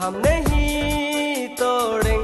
हम नहीं तोड़ेंगे।